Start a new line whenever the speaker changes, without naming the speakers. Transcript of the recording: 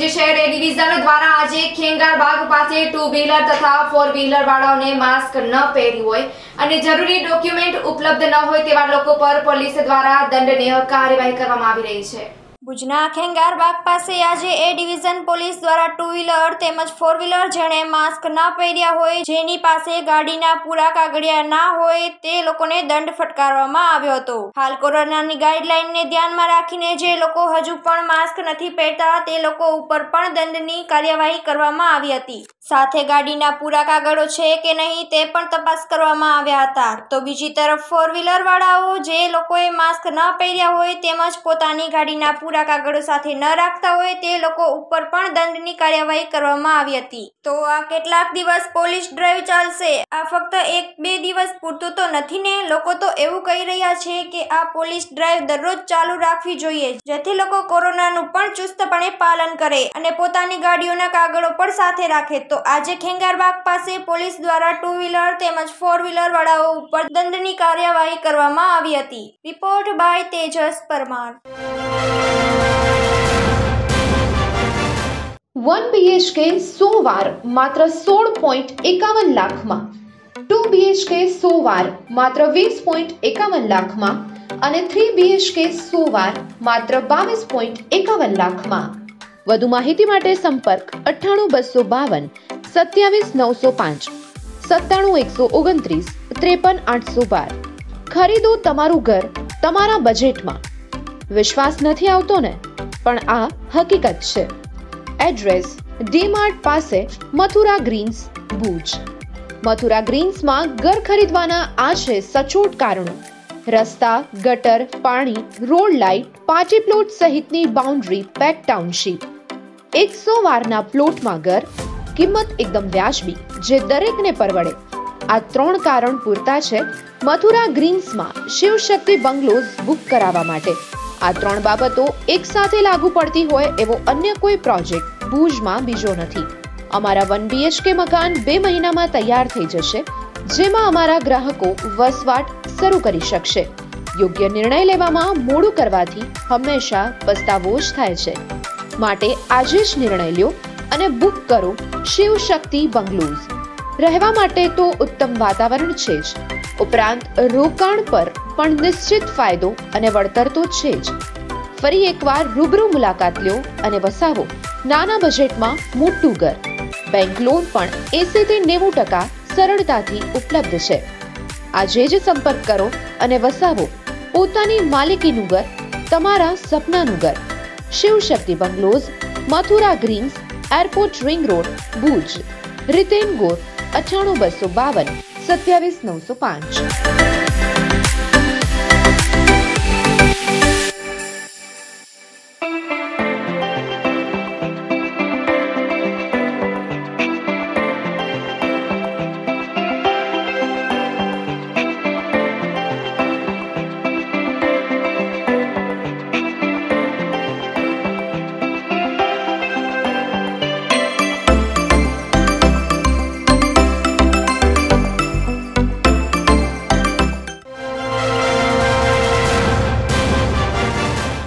ભુજ શહેર એ દ્વારા આજે ખેંગારબાગ પાસે ટુ વ્હીલર તથા ફોર વ્હીલર વાળાઓને માસ્ક ન પહેર્યું હોય અને જરૂરી ડોક્યુમેન્ટ ઉપલબ્ધ ન હોય તેવા લોકો પર પોલીસ દ્વારા દંડનીય કાર્યવાહી કરવામાં આવી રહી છે.
ભુજના ખેંગારબાગ પાસે આજે એ ડિવિઝન પોલીસ દ્વારા ટુ વ્હીલર તેમજ ફોર વ્હીલર જેણે માસ્ક ના પહેર્યા હોય, જેની પાસે ગાડીના પૂરા કાગળિયા ના હોય તે લોકોને દંડ ફટકારવામાં આવ્યો હતો. હાલ કોરોનાની ગાઈડલાઈનને ધ્યાનમાં રાખીને જે લોકો હજુ પણ માસ્ક નથી પહેરતા, તે લોકો ઉપર પણ દંડની કાર્યવાહી કરવામાં આવી હતી. સાથે ગાડીના પૂરા કાગળો છે કે નહીં તે પણ તપાસ કરવામાં આવ્યા હતા. તો બીજી તરફ ફોર વ્હીલર વાળાઓ જે લોકોએ માસ્ક ન પહેર્યા હોય તેમજ પોતાની ગાડીના પૂરા કાગળો સાથે ન રાખતા હોય તે લોકો ઉપર પણ દંડની કાર્યવાહી કરવામાં આવી હતી. તો આ કેટલાક દિવસ પોલીસ ડ્રાઈવ ચાલશે? આ ફક્ત એક બે દિવસ પૂરતું તો નથી ને? લોકો તો એવું કહી રહ્યા છે કે આ પોલીસ ડ્રાઈવ દરરોજ ચાલુ રાખવી જોઈએ, જેથી લોકો કોરોનાનું પણ ચુસ્તપણે પાલન કરે અને પોતાની ગાડીઓના કાગળો પણ સાથે રાખે. તો આજે ખેંગારબાગ પાસે પોલીસ દ્વારા ટુ વ્હીલર તેમજ ફોર વ્હીલર વાળાઓ ઉપર દંડની કાર્યવાહી કરવામાં આવી હતી. Report by Tejas Parmar.
One BHK સો વાર માત્ર સોળ પોઈન્ટ એકાવન લાખમાં. ટુ બીએચકે સો વાર માત્ર વીસ પોઈન્ટ એકાવન લાખમાં અને થ્રી બીએચકે સો વાર માત્ર બાવીસ પોઈન્ટ એકાવન લાખમાં. વધુ માહિતી માટે સંપર્ક અઠ્ઠાણું, બસો બાવન, સત્યાવીસ, નવસો પાંચ, સત્તાણું, એકસો ઓગણત્રીસ, ત્રેપન, આઠસો બાર. ખરીદો તમારું ઘર તમારા બજેટમાં. વિશ્વાસ નથી આવતો ને, પણ આ હકીકત છે. એડ્રેસ ડી માર્ટ પાસે મથુરા ગ્રીન્સ, ભુજ. મથુરા ગ્રીન્સમાં ઘર ખરીદવાના આ છે સચોટ કારણો. રસ્તા, ગટર, પાણી, રોડ લાઇટ, પાંચે પ્લોટ સહિતની બાઉન્ડ્રી પેક ટાઉનશીપ એકસો વારના પ્લોટમાં ઘર, કિંમત એકદમ વ્યાજબી, જે દરેકને પરવડે. આ ત્રણ કારણ પૂરતા છે મથુરા ગ્રીન્સમાં શિવશક્તિ બંગલોઝ બુક કરાવવા માટે. આ ત્રણ બાબતો એકસાથે લાગુ પડતી હોય એવો અન્ય કોઈ પ્રોજેક્ટ ભુજમાં બીજો નથી. અમારા વન બીએચકે મકાન બે મહિનામાં તૈયાર થઈ જશે, જેમાં અમારા ગ્રાહકો વસવાટ શરૂ કરી શકશે. યોગ્ય નિર્ણય લેવામાં મોડું કરવાથી હંમેશા પસ્તાવો જ થાય છે. માટે આજે જ નિર્ણય લ્યો અને બુક કરો શિવ શક્તિ બંગલોઝ. રહેવા માટે તો ઉત્તમ વાતાવરણ છે જ. ઉપરાંત રોકાણ પર પણ નિશ્ચિત ફાયદો અને વળતર તો છે જ. ફરી એકવાર રૂબરૂ મુલાકાત લ્યો અને વસાવો. નાના બજેટમાં મોટું ઘર. બેંક લોન પણ એસી થી નેવું ટકા સરળતાથી ઉપલબ્ધ છે. આજે જ સંપર્ક કરો અને વસાવો. પોતાની માલિકીનું ઘર, તમારા સપનાનું ઘર. Shivshakti bungalows, Mathura Greens, airport ring road, Bhuj. Riten Gor, અઠ્ઠાણું બસો બાવન, સત્યાવીસ નવસો પાંચ.